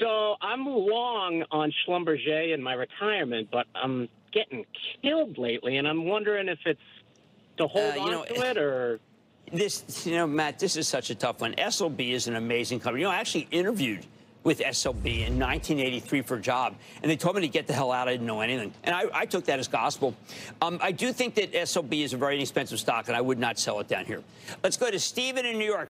So I'm long on Schlumberger in my retirement, but I'm getting killed lately, and I'm wondering if it's to hold Uh, you on know, to eh, it or. This, you know, Matt, this is such a tough one. SLB is an amazing company. You know, I actually interviewed with SLB in 1983 for a job, and they told me to get the hell out. I didn't know anything, and I, I took that as gospel. Um, I do think that SLB is a very inexpensive stock, and I would not sell it down here. Let's go to Stephen in New York.